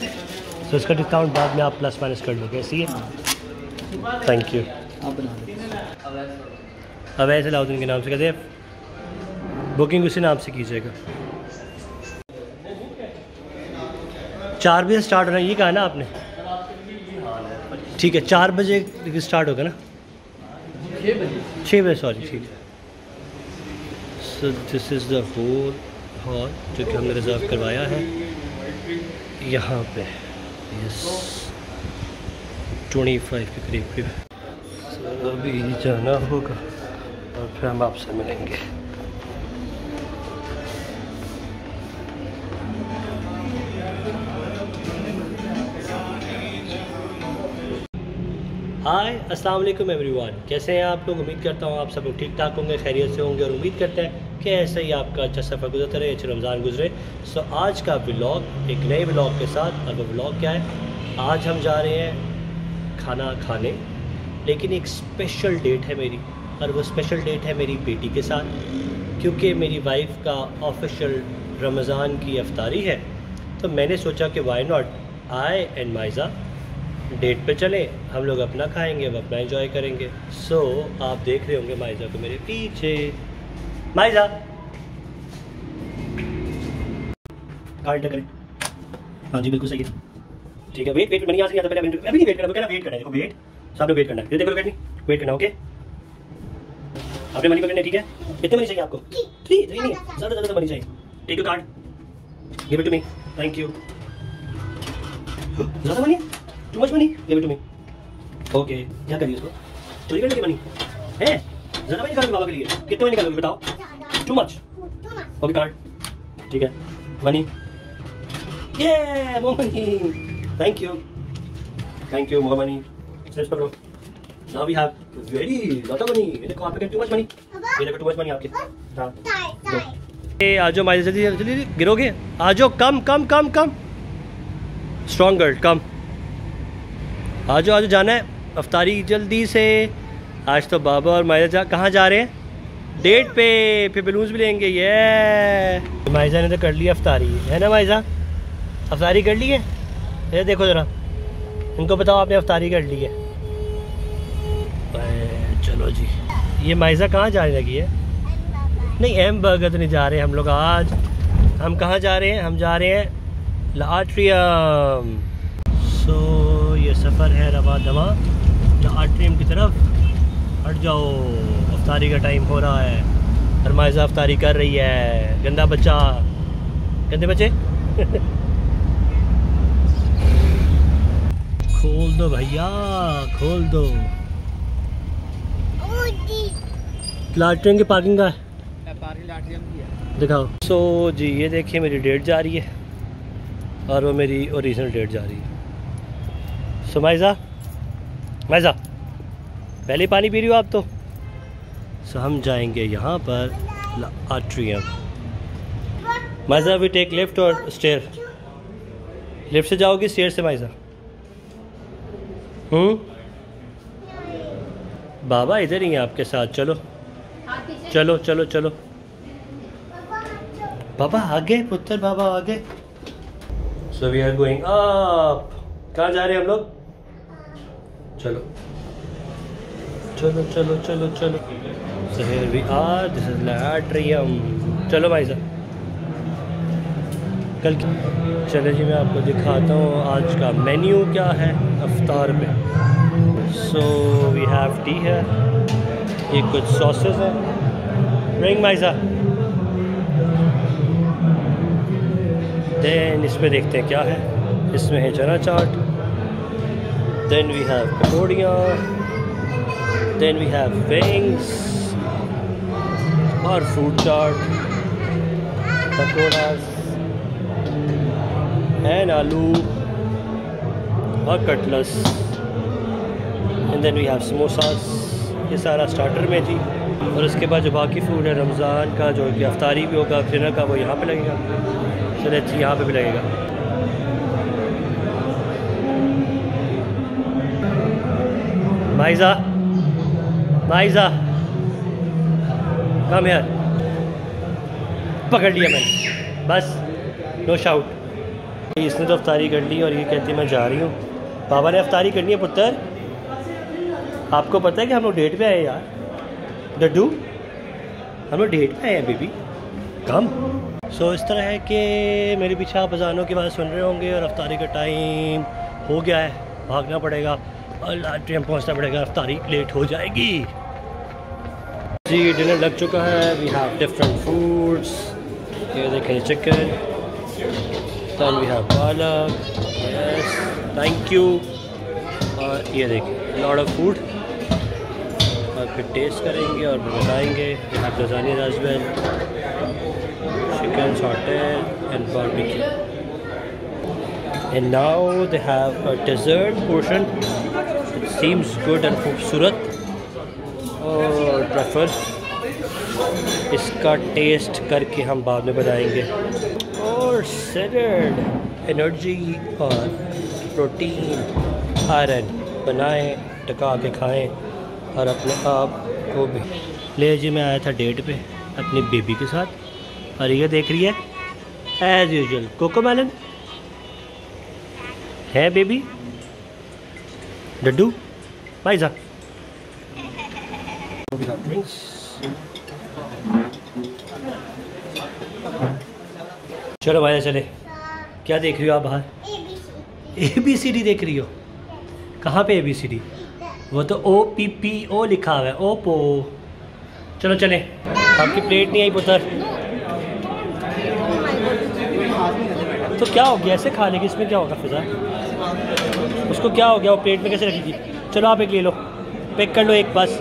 सो इसका डिस्काउंट बाद में आप प्लस माइनस कर लोगे, ऐसी थैंक यू अब ऐसे लाउद्दीन के नाम से कहते बुकिंग उसी नाम से कीजिएगा। चार बजे स्टार्ट होना ये कहा ना आपने? ठीक है, चार बजे स्टार्ट होगा ना? छः बजे सॉरी ठीक है। So this is the whole hall जो कि हमने रिज़र्व करवाया है। यहाँ पे यस ट्वेंटी फाइव के करीब करीब अभी जाना होगा और फिर हम आपसे मिलेंगे। हाय अस्सलाम वालेकुम एवरीवन कैसे हैं आप लोग? उम्मीद करता हूँ आप सब लोग ठीक ठाक होंगे, खैरियत से होंगे और उम्मीद करते हैं कि ऐसे ही आपका अच्छा सफ़र गुजरता रहे अच्छे रमज़ान गुजरे। सो आज का ब्लॉग एक नए ब्लॉग के साथ अब ब्लॉग क्या है? आज हम जा रहे हैं खाना खाने लेकिन एक स्पेशल डेट है मेरी और वो स्पेशल डेट है मेरी बेटी के साथ क्योंकि मेरी वाइफ का ऑफिशियल रमज़ान की अफ्तारी है। तो मैंने सोचा कि why not I and Maiza date पे चले हम लोग अपना खाएँगे वो अपना एंजॉय करेंगे। सो so, आप देख रहे होंगे माइजा को मेरे पीछे। माइजा कार्ड करें। हाँ जी, बिल्कुल सही है। ठीक है वेट वेट मैंने यहाँ से पहले अभी नहीं वेट करना वेट करना देखो वेट सब लोग वेट करना है। देखो वेट नहीं। वेट करना ओके आपने मनी पकड़ने, ठीक है? कितने मनी चाहिए आपको? थ्री थ्री नहीं, ज़्यादा ज़्यादा मनी चाहिए। Take you card give it to me thank you ज़्यादा money too much money give it to me okay क्या करिए इसको चोरी करने की मनी है? मनी निकालोगे बाबा के लिए। कितने मनी निकालोगे बताओ? टू मच ओके कार्ड ठीक है। मनी ये more money thank you thank you more money sales पकड़ो now we have very lot of money ये आपके टू मच मनी ये टू मच मनी आपके हाँ। ए आ जाओ माइज जल्दी जल्दी गिरोगे? आ जाओ कम कम कम कम। स्ट्रॉन्ग गर्ल कम। आ जाओ आ जाओ जाना है। अफ्तारी जल्दी से आज तो बाबा और माइजा जा कहाँ जा रहे हैं? डेट पे फिर बलून्स भी लेंगे ये माइजा ने तो कर लिया अफ्तारी है ना माइजा अफ्तारी कर ली है? ये देखो ज़रा इनको बताओ आपने अफ्तारी कर ली है। चलो जी। ये माइजा कहाँ जाने लगी है? नहीं एम बर्गर तो नहीं जा रहे हम लोग आज। हम कहाँ जा रहे हैं? हम जा रहे हैं लाट्रियम। सो so, ये सफ़र है रवा दवा लाट्रियम की तरफ़। हट जाओ अफ्तारी का टाइम हो रहा है। फरमाइजा अफ्तारी कर रही है। गंदा बच्चा। गंदे बच्चे? खोल दो भैया खोल दो। लाट्रियम की पार्किंग का है? है दिखाओ। सो so, जी ये देखिए मेरी डेट जा रही है। और वो मेरी ओरिजिनल डेट जा रही है। सो so, माइजा माइजा पहले पानी पी रही हो आप तो? सो हम जाएँगे यहाँ पर atrium Maiza we take left और स्टेयर लेफ़्ट से जाओगी स्टेयर से माइजा? हम्म? बाबा, इधर ही हैं आपके साथ, चलो. चलो चलो चलो. बाबा, आगे, पुत्र बाबा, आगे. So we are going up कहाँ जा रहे हैं हम लोग? चलो. चलो चलो चलो चलो। सो दिस इज़ लैट्रियम चलो भाई साहब। कल चले जी, मैं आपको दिखाता हूँ आज का मेन्यू क्या है अफ्तार में। सो वी हैव टी है ये कुछ सॉसेस हैं। रिंग भाई साहब। देन इसमें देखते हैं क्या है। इसमें है चना चाट। देन वी हैव पकौड़ियाँ देन वी हैव विंग्स और फ्रूट चाट पकौड़ा एंड आलू और cutlets and then we have samosas ये सारा स्टार्टर में जी। और उसके बाद जो बाकी फ़ूड है, रमज़ान का जो कि अफ्तारी भी होगा डिनर का, वो यहाँ पे लगेगा। चले जी यहाँ पे भी लगेगा। माइजा माइजा कम यार पकड़ लिया मैंने। बस नो शाउट इसने तो अफ्तारी कर ली और ये कहती है मैं जा रही हूँ। बाबा ने अफ्तारी करनी है पुत्र। आपको पता है कि हम लोग डेट पे आए यार। डड्डू हम लोग डेट पे आए हैं बेबी कम सो so, इस तरह है कि मेरे पीछे आप अजानों की बात सुन रहे होंगे और अफ्तारी का टाइम हो गया है। भागना पड़ेगा और लास्ट टाइम पहुँचना पड़ेगा अफ्तारी लेट हो जाएगी। जी डिनर लग चुका है। वी हैव डिफरेंट फूड्स ये देखें chicken then we have palak yes, thank you और ये देखें लॉट ऑफ़ फ़ूड और फिर टेस्ट करेंगे और बताएँगे। Lasagne as well chicken sauteed and and now they have a dessert portion it seems good and खूबसूरत। और प्रेफर इसका टेस्ट करके हम बाद में बताएँगे और सैलड एनर्जी और प्रोटीन आयरन बनाएँ, टका के खाएँ और अपने आप को भी। ले जी, मैं आया था डेट पे अपनी बेबी के साथ और ये देख रही है एज यूजल कोको मेलन है बेबी डड्डू? भाई साहब। चलो भाई चले। क्या देख रही हो आप बाहर? ए बी सी डी देख रही हो? कहाँ पे ए बी सी डी वो तो ओ पी पी ओ लिखा हुआ है ओ पो चलो चले। आपकी प्लेट नहीं आई पुत्र। तो क्या हो गया? ऐसे खा लेगी, इसमें क्या होगा फिजा? उसको क्या हो गया? वो प्लेट में कैसे रखी थी चलो आप एक ले लो। पैक कर लो एक, बस।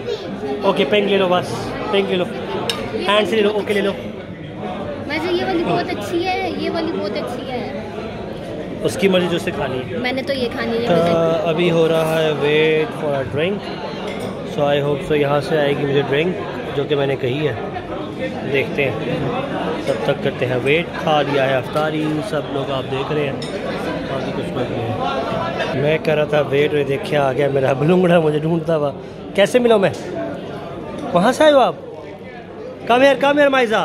ओके पेन ले लो, बस। पेन ले लो। हैंड से ले लो ओके ले लो। वैसे ये वाली बहुत अच्छी है। ये वाली बहुत अच्छी है। उसकी मर्ज़ी जो से खानी है। मैंने तो ये खानी है। तो अभी हो रहा है wait for a drink so I hope so यहाँ से आएगी मुझे ड्रिंक जो कि मैंने कही है। देखते हैं। तब तक करते हैं वेट खा लिया है अफ्तारी सब लोग आप देख रहे हैं। बाकी कुछ लोग नहीं है। मैं कर रहा था वेट वे देखे आ गया मेरा बलूंगड़ा मुझे ढूंढता हुआ। कैसे मिलो मैं? वहाँ से आए हो आप? Come here come here Maiza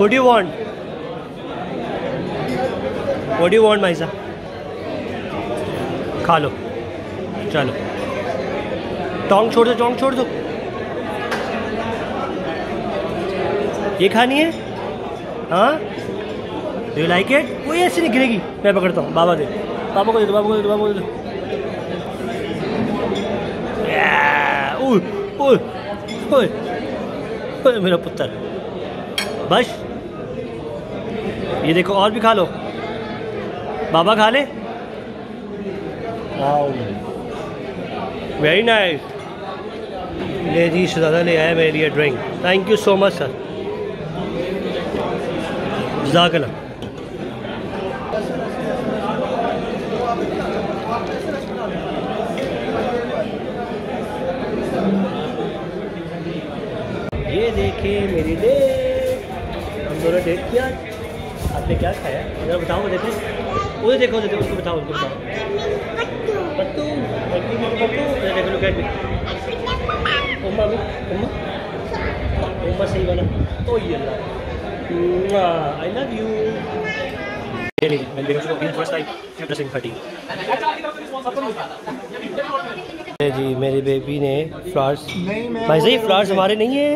what you want what you want Maiza खा लो। चलो। टोंग छोड़ दो, टोंग छोड़ दो। ये खानी है? हाँ? यू लाइक इट वो ऐसे नहीं गिरेगी। मैं पकड़ता हूँ। बाबा दे। बाबा को दे दो, बाबा को दे दो, बाबा को दे दो। मेरा पुत्र। बस। ये देखो, और भी खा लो। बाबा खा ले। वेरी नाइस ले जी शहजादा ले आया मेरे लिए drink thank you so much sir जजाकला ये देखिए मेरी डेट हम दोनों डेट किया। आपने क्या खाया? जरा बताओ मुझे उसे देखो उसे देखो उसको बताओ उसको बताओ पत्तू पत्तू पत्तू ये देखो लोग उम्मा भी उम्मा उम्मा सही वाला ओ ये अल्लाह I love you Really, when because of the first time, dressing 30. जी मेरी बेबी ने फ्लावर्स भाई सही फ्लावर्स हमारे नहीं है।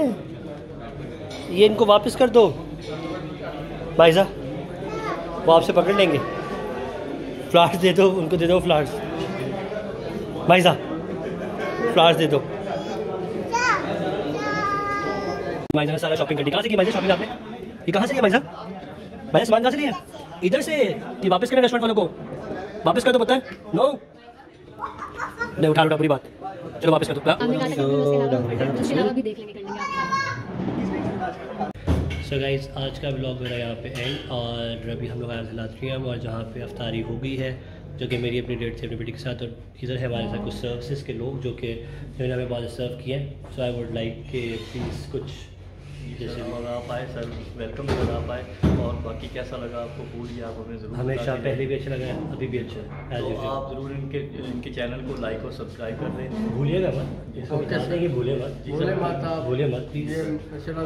ये इनको वापस कर दो। भाई साहब वो आपसे पकड़ लेंगे। फ्लावर्स दे दो उनको दे दो फ्लावर्स भाई साहब फ्लावर्स दे दो। भाई साहब सारा शॉपिंग कर कहाँ से की भाई साहब शॉपिंग आपने? ये कहाँ से किया भाई साहब? भाई सामान कहाँ से लिया इधर से। ये वापस करें रेस्टोरेंट वालों को। वापस कर दो पता है? नो नहीं उठा उठा पूरी बात। चलो वापस कर दो। आप so गाइज़ आज का ब्लॉग मेरा यहाँ पे एंड और अभी हम लोग आए थे लाट्रियम और जहाँ पे अफ्तारी हो गई है, जो कि मेरी अपनी डेट थी अपनी बेटी के साथ और इधर है हमारे साथ कुछ सर्विसेज़ के लोग, जो कि जिन्होंने हमें बहुत सर्व किए हैं। सो आई वुड लाइक के प्लीज़ कुछ जैसे मंगा पाए सर वेलकम भी बना पाए। और बाकी कैसा लगा आपको फ़ूड ये आप हमें ज़रूर हमेशा पहले भी अच्छा लगा अभी भी अच्छा है तो आप ज़रूर इनके इनके चैनल को लाइक और सब्सक्राइब कर दें। भूलिएगा मत इसको कि भूले मत। भूले मत आप। भूले मत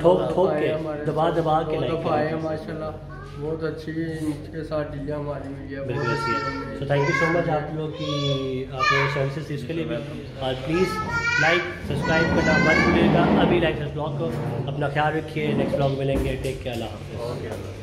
ठोक ठोक के दबा दबा के लाइक आए माशाल्लाह। बहुत अच्छी इनके साथ डीलिया हमारी हुई है बिल्कुल अच्छी so thank you so much आप लोग की आपने सर्विसेज़ इसके लिए और प्लीज़ लाइक सब्सक्राइब करना मत भूलिएगा। अभी लाइक ब्लॉग को अपना ख्याल रखिए। नेक्स्ट ब्लॉग मिलेंगे। टेक केयर अल्लाह